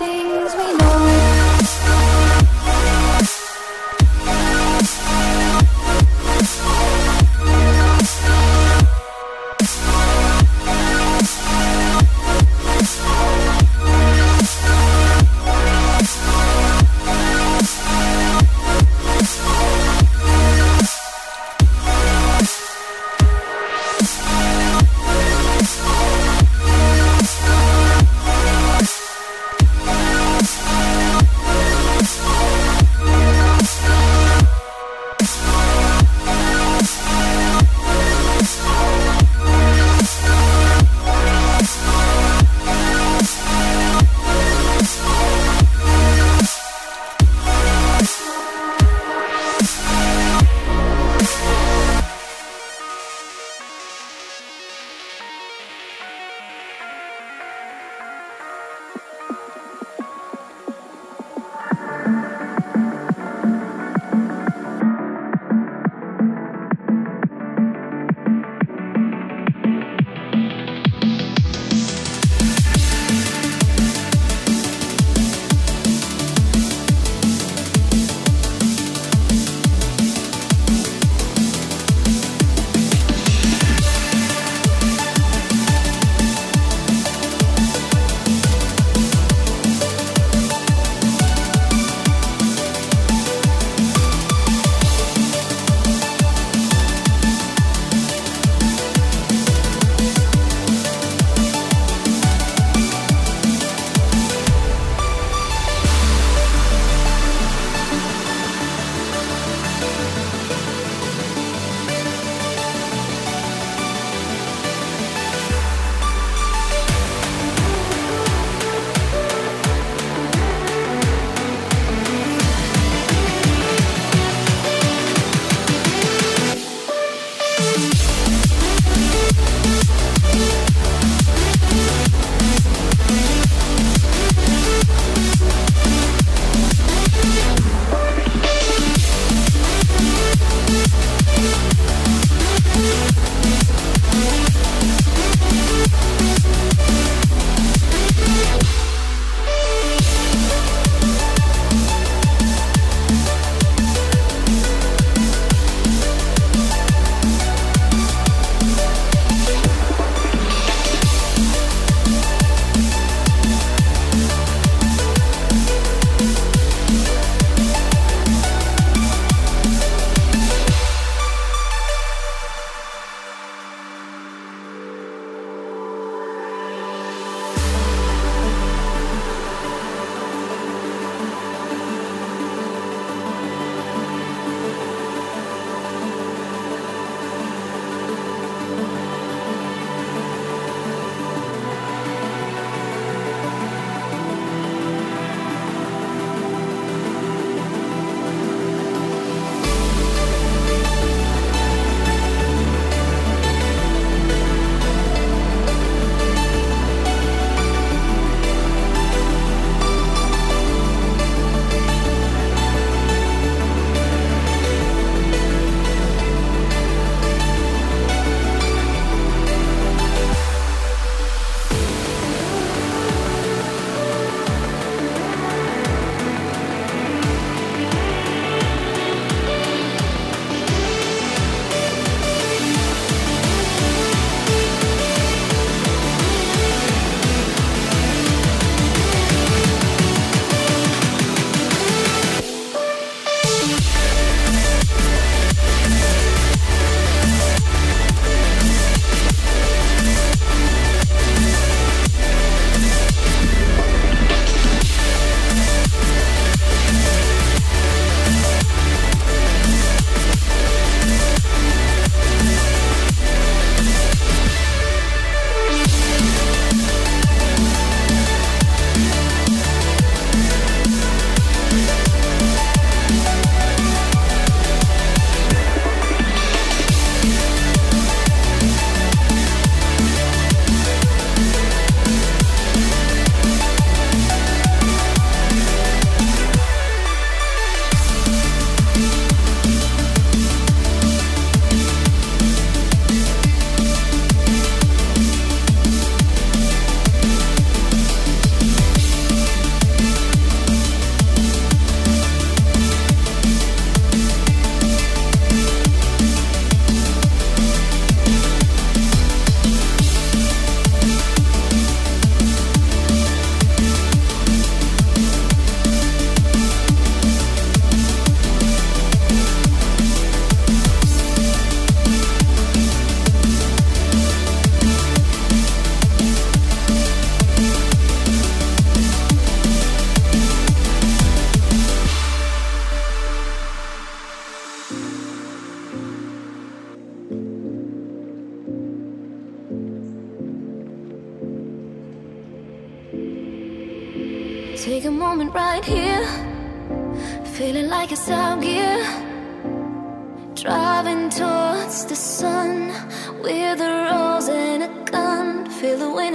things we know.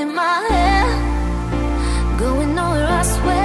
in my head, going nowhere, I swear.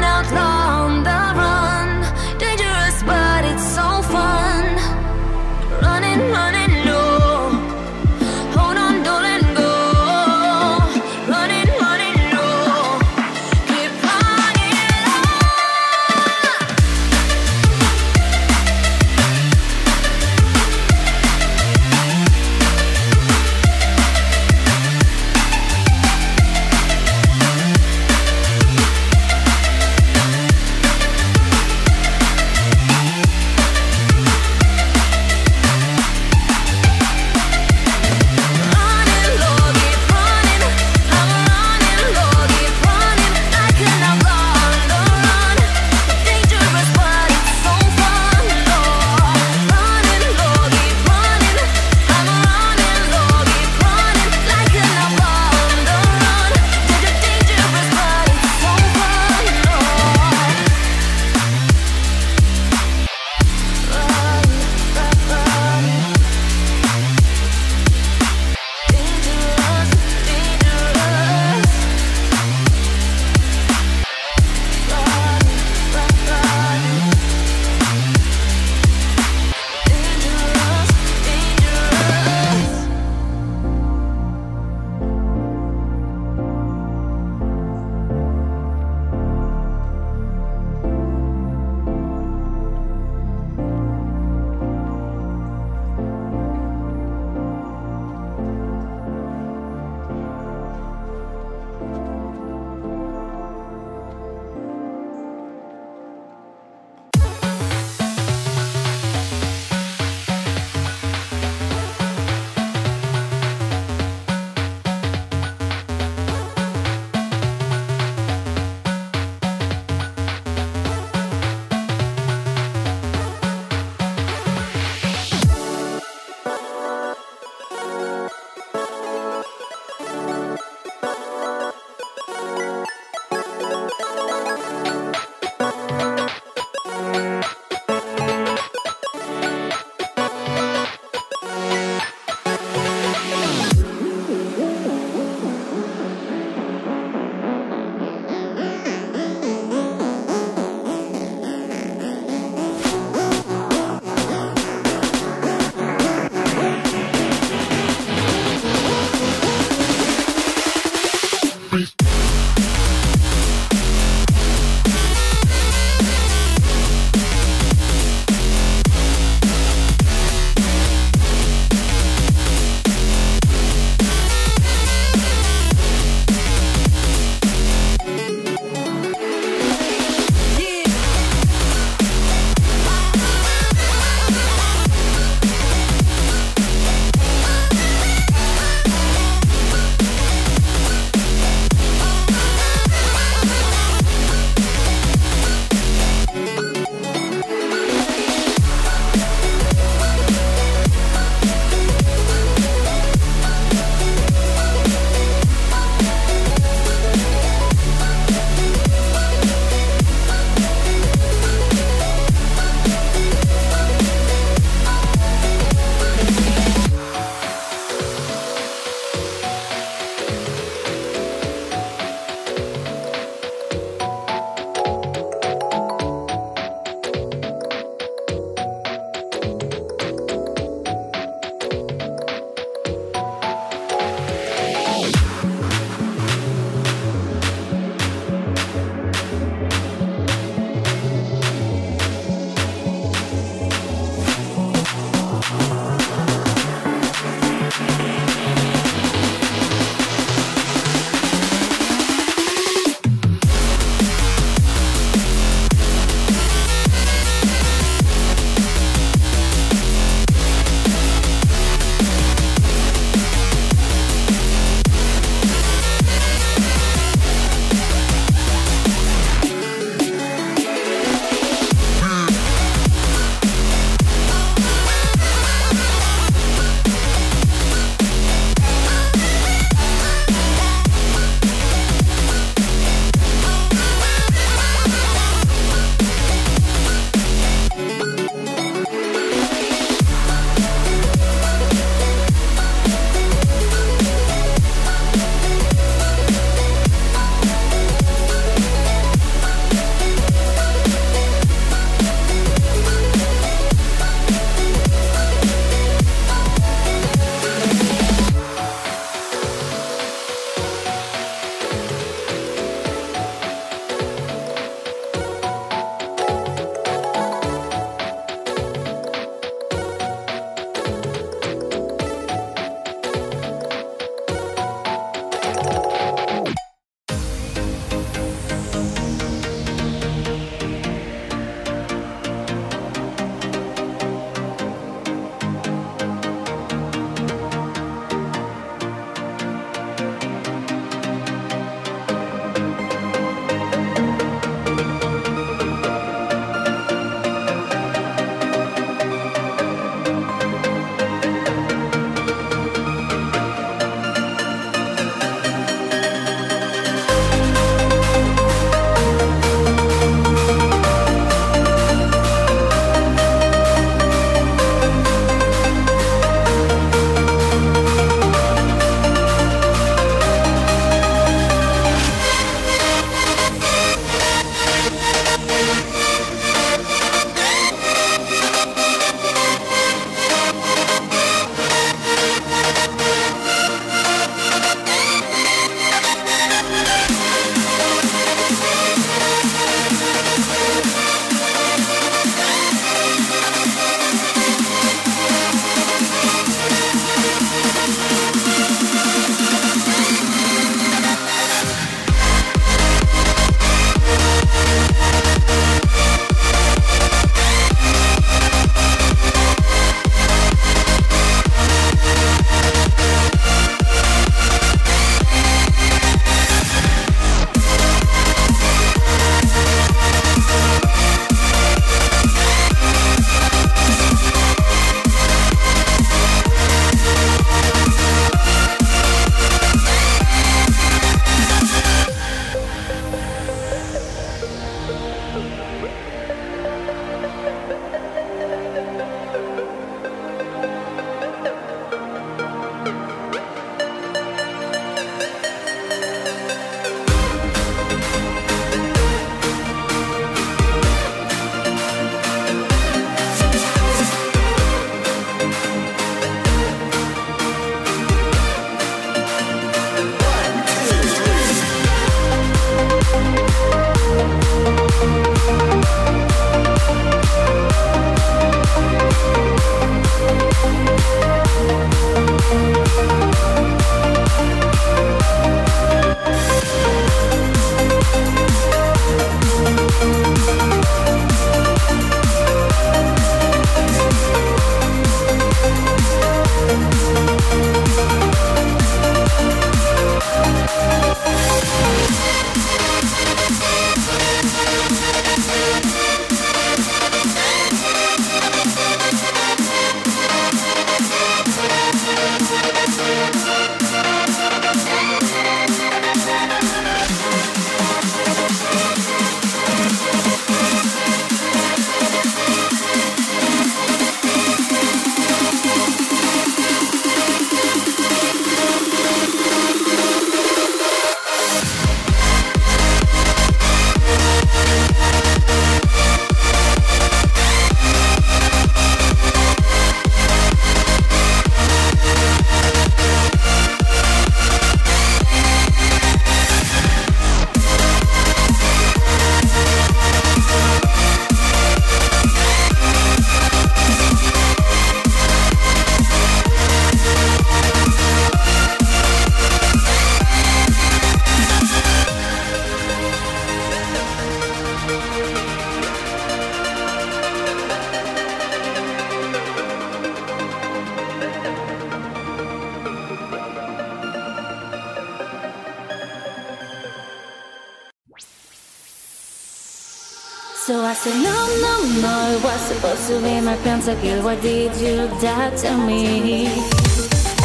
was supposed to be my pentakill. Why did you die to me?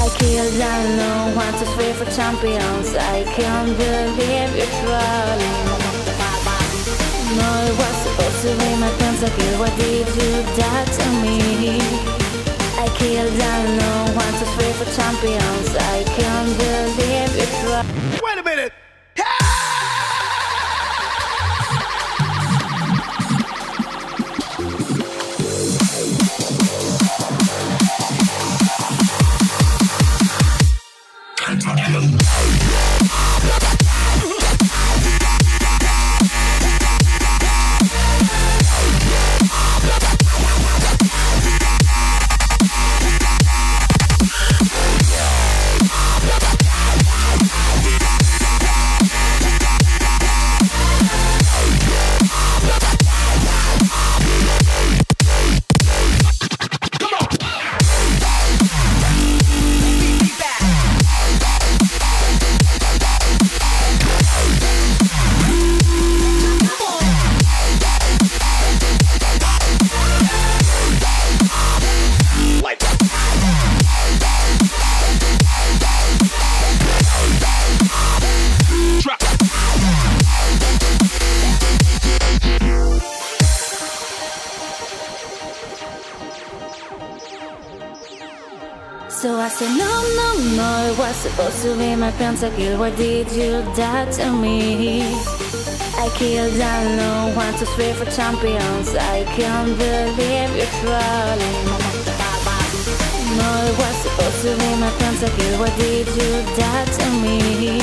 I killed alone, one, two, three four champions. I can't believe you're trolling. No, it was supposed to be my pentakill. Why did you die to me? I killed alone, one, two, three four champions. I can't believe you're trolling. Wait a minute! So supposed to be my pentakill. Why did you die to me? I killed alone, one, two, three four champions. I can't believe you're trolling. No, it was supposed to be my pentakill. Why did you die to me?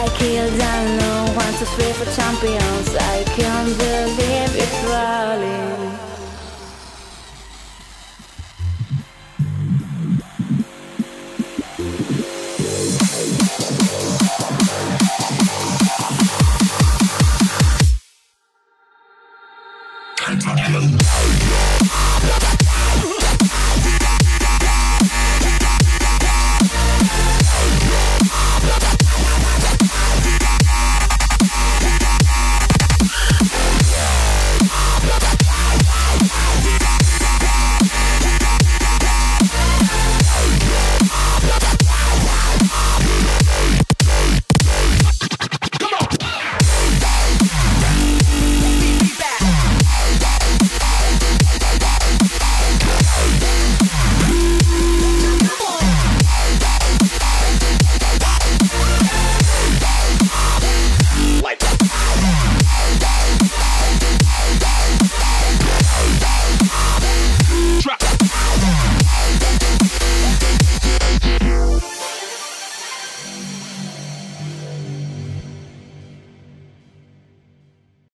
I killed alone, one, two, three four champions. I can't believe you're trolling.